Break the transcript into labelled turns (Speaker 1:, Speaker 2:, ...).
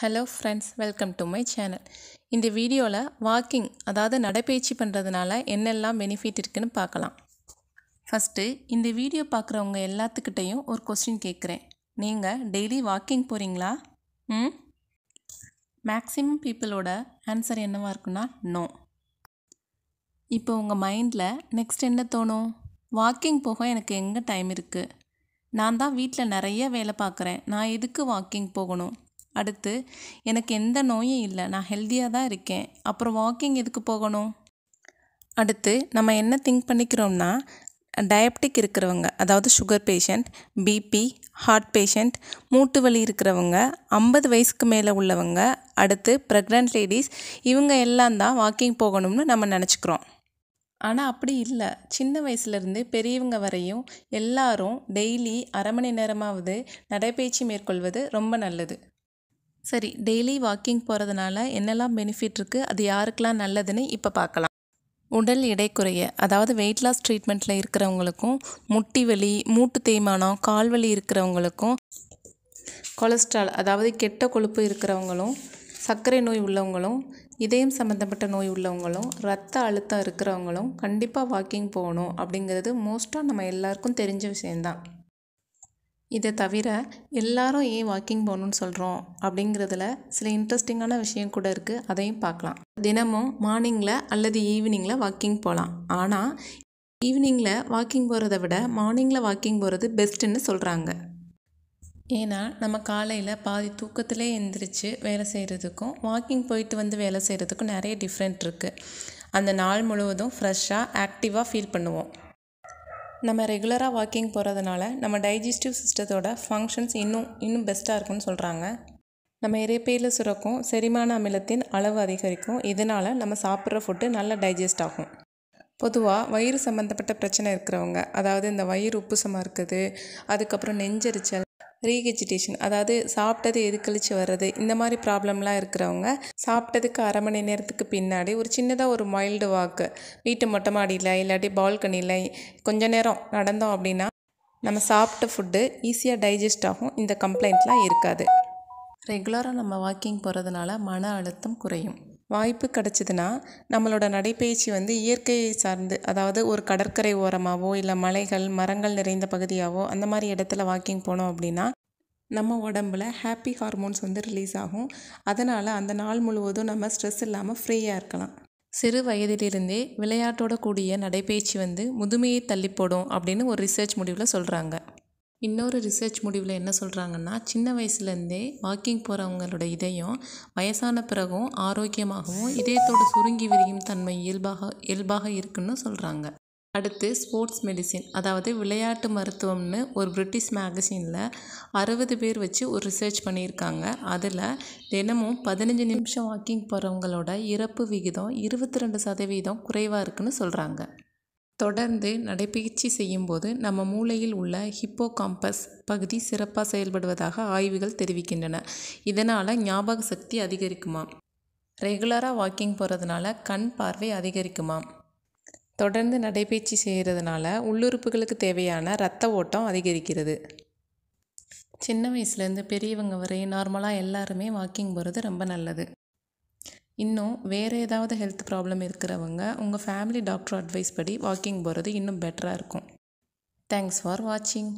Speaker 1: Hello friends welcome to my channel இந்த வீடியோவில் walking அதாவது நடைப்பயிற்சி பண்ணுறதுனால என்னெல்லாம் பெனிஃபிட் இருக்குதுன்னு பார்க்கலாம். ஃபஸ்ட்டு இந்த வீடியோ பார்க்குறவங்க எல்லாத்துக்கிட்டேயும் ஒரு கொஸ்டின் கேட்குறேன். நீங்கள் டெய்லி வாக்கிங் போகிறீங்களா ம்? மேக்ஸிமம் பீப்புளோட ஆன்சர் என்னவாக இருக்குன்னா நோ இப்போ உங்கள் மைண்டில் நெக்ஸ்ட் என்ன தோணும்? வாக்கிங் போக எனக்கு எங்கே டைம் இருக்குது நான் தான் வீட்டில் நிறைய வேலை பார்க்குறேன். நான் எதுக்கு வாக்கிங் போகணும்? அடுத்து எனக்கு எந்த நோயும் இல்லை. நான் ஹெல்த்தியாக தான் இருக்கேன். அப்புறம் வாக்கிங் எதுக்கு போகணும்? அடுத்து நம்ம என்ன திங்க் பண்ணிக்கிறோம்னா டயபெட்டிக் இருக்கிறவங்க அதாவது sugar patient BP heart patient மூட்டு வலி இருக்கிறவங்க ஐம்பது வயசுக்கு மேலே உள்ளவங்க அடுத்து ப்ரெக்னென்ட் லேடிஸ் இவங்க எல்லாம் தான் வாக்கிங் போகணும்னு நம்ம நினச்சிக்கிறோம். ஆனால் அப்படி இல்லை. சின்ன வயசுலேருந்து பெரியவங்க வரையும் எல்லாரும் டெய்லி அரை மணி நேரமாவது நடைப்பயிற்சி மேற்கொள்வது ரொம்ப நல்லது. சரி டெய்லி வாக்கிங் போகிறதுனால என்னெல்லாம் பெனிஃபிட் இருக்குது அது யாருக்கெல்லாம் நல்லதுன்னு இப்போ பார்க்கலாம். உடல் எடை குறைய அதாவது வெயிட் லாஸ் ட்ரீட்மெண்ட்டில் இருக்கிறவங்களுக்கும் முட்டி வலி மூட்டு தேய்மானம் கால் வலி இருக்கிறவங்களுக்கும் கொலஸ்ட்ரால் அதாவது கெட்ட கொழுப்பு இருக்கிறவங்களும் சர்க்கரை நோய் உள்ளவங்களும் இதயம் சம்மந்தப்பட்ட நோய் உள்ளவங்களும் ரத்த அழுத்தம் இருக்கிறவங்களும் கண்டிப்பாக வாக்கிங் போகணும் அப்படிங்கிறது மோஸ்ட்டாக நம்ம எல்லாருக்கும் தெரிஞ்ச விஷயந்தான் இதை தவிர எல்லாரும் ஏன் வாக்கிங் போகணுன்னு சொல்கிறோம் அப்படிங்கிறதுல சில இன்ட்ரெஸ்டிங்கான விஷயம் கூட இருக்குது அதையும் பார்க்கலாம். தினமும் மார்னிங்கில் அல்லது ஈவினிங்கில் வாக்கிங் போகலாம். ஆனால் ஈவினிங்கில் வாக்கிங் போகிறத விட மார்னிங்கில் வாக்கிங் போகிறது பெஸ்ட்டுன்னு சொல்கிறாங்க ஏன்னா நம்ம காலையில் பாதி தூக்கத்திலே எந்திரிச்சு வேலை செய்கிறதுக்கும் வாக்கிங் போயிட்டு வந்து வேலை செய்கிறதுக்கும் நிறைய டிஃப்ரெண்ட் இருக்குது அந்த நாள் முழுவதும் ஃப்ரெஷ்ஷாக ஆக்டிவாக ஃபீல் பண்ணுவோம். நம்ம ரெகுலராக வாக்கிங் போகிறதுனால நம்ம டைஜஸ்டிவ் சிஸ்டத்தோட ஃபங்க்ஷன்ஸ் இன்னும் இன்னும் பெஸ்ட்டாக இருக்கும்னு சொல்கிறாங்க நம்ம இறைப்பையில் சுரக்கும் செரிமான அமிலத்தின் அளவு அதிகரிக்கும். இதனால் நம்ம சாப்பிட்ற ஃபுட்டு நல்லா டைஜஸ்ட் ஆகும். பொதுவாக வயிறு சம்மந்தப்பட்ட பிரச்சனை இருக்கிறவங்க அதாவது இந்த வயிறு உப்புசமாக இருக்குது அதுக்கப்புறம் நெஞ்செரிச்சல் ரீகெஜிடேஷன் அதாவது சாப்பிட்டது எது கழிச்சு வர்றது இந்த மாதிரி ப்ராப்ளம்லாம் இருக்கிறவங்க சாப்பிட்டதுக்கு அரை மணி நேரத்துக்கு பின்னாடி ஒரு சின்னதாக ஒரு மைல்டு வாக்கு வீட்டு மொட்டை மாடியில் இல்லாட்டி பால்கனியில் கொஞ்ச நேரம் நடந்தோம் அப்படின்னா நம்ம சாப்பிட்ட ஃபுட்டு ஈஸியாக டைஜஸ்ட் ஆகும் இந்த கம்ப்ளைண்ட்லாம் இருக்காது. ரெகுலராக நம்ம வாக்கிங் போகிறதுனால மன அழுத்தம் குறையும். வாய்ப்பு கிடச்சிதுன்னா நம்மளோட நடைப்பயிற்சி வந்து இயற்கையை சார்ந்து அதாவது ஒரு கடற்கரை ஓரமாகவோ இல்லை மலைகள் மரங்கள் நிறைந்த பகுதியாகவோ அந்த மாதிரி இடத்துல வாக்கிங் போனோம் அப்படின்னா நம்ம உடம்புல ஹாப்பி ஹார்மோன்ஸ் வந்து ரிலீஸ் ஆகும். அதனால் அந்த நாள் முழுவதும் நம்ம ஸ்ட்ரெஸ் இல்லாமல் ஃப்ரீயாக இருக்கலாம். சிறு வயதிலிருந்தே விளையாட்டோட கூடிய நடைப்பயிற்சி வந்து முதுமையை தள்ளிப்போடும் அப்படின்னு ஒரு ரிசர்ச் முடிவில் சொல்கிறாங்க இன்னொரு ரிசர்ச் முடிவில் என்ன சொல்கிறாங்கன்னா சின்ன வயசுலேருந்தே வாக்கிங் போகிறவங்களோட இதயம் வயசான பிறகும் ஆரோக்கியமாகவும் இதயத்தோட சுருங்கி விரியும் தன்மை இயல்பாக இயல்பாக இருக்குன்னு சொல்கிறாங்க அடுத்து ஸ்போர்ட்ஸ் மெடிசின் அதாவது விளையாட்டு மருத்துவம்னு ஒரு பிரிட்டிஷ் மேகசினில் அறுபது பேர் வச்சு ஒரு ரிசர்ச் பண்ணியிருக்காங்க. அதில் தினமும் பதினஞ்சு நிமிஷம் வாக்கிங் போகிறவங்களோட இறப்பு விகிதம் இருபத்தி ரெண்டு சதவீதம் குறைவாக இருக்குன்னு சொல்கிறாங்க தொடர்ந்து நடைபயிற்சி செய்யும்போது நம்ம மூளையில் உள்ள ஹிப்போ காம்பஸ் பகுதி சிறப்பாக செயல்படுவதாக ஆய்வுகள் தெரிவிக்கின்றன. இதனால் ஞாபக சக்தி அதிகரிக்குமாம். ரெகுலராக வாக்கிங் போகிறதுனால கண் பார்வை அதிகரிக்குமாம். தொடர்ந்து நடைபயிற்சி செய்கிறதுனால உள்ளுறுப்புகளுக்கு தேவையான இரத்த ஓட்டம் அதிகரிக்கிறது. சின்ன வயசுலேருந்து பெரியவங்க வரை நார்மலாக எல்லாருமே வாக்கிங் போகிறது ரொம்ப நல்லது. இன்னும் வேறு ஏதாவது ஹெல்த் ப்ராப்ளம் இருக்கிறவங்க உங்கள் ஃபேமிலி டாக்டர் அட்வைஸ் படி வாக்கிங் போகிறது இன்னும் பெட்டராக இருக்கும். தேங்க்ஸ் ஃபார் வாட்சிங்